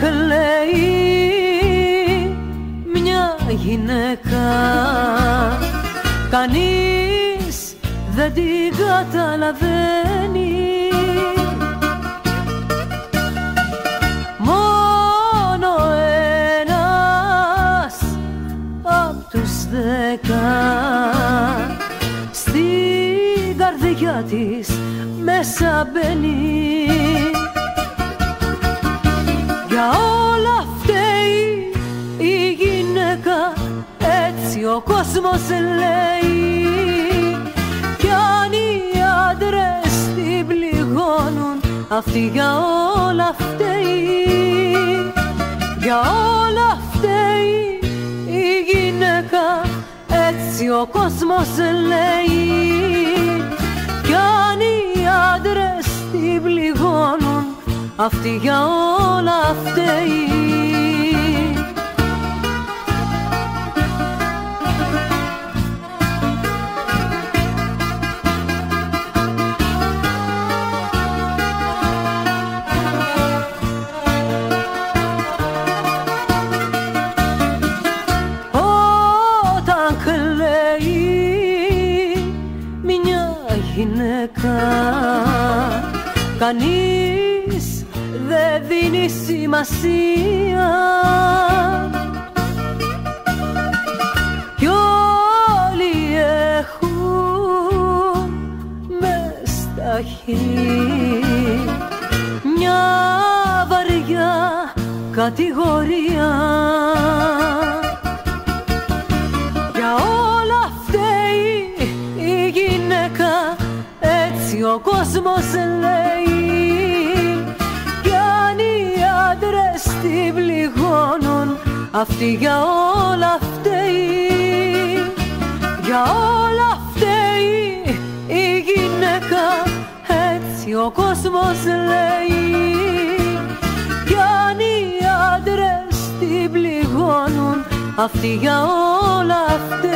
κλαίει μια γυναίκα. Κανείς δεν την καταλαβαίνει. Μόνο ένας από τους δέκα. Στην καρδιά της μέσα μπαίνει. Έτσι ο κόσμος λέει Κι αν οι άντρες την πληγώνουν αυτή για όλα φταίει Για όλα φταίει η γυναίκα έτσι ο κόσμος λέει Κι αν οι άντρες την πληγώνουν αυτή για όλα φταίει κλαίει μια γυναίκα. Κανείς δεν δίνει σημασία. Κι όλοι έχουν μες στα χείλη. Μια βαριά κατηγορία γυναίκα έτσι ο κόσμος λέει. Κι αν οι άντρες την πληγώνουν αυτή για όλα φταίει. Για όλα φταίει η γυναίκα έτσι ο κόσμος λέει. Κι αν οι άντρες την πληγώνουν αυτή για όλα φταίει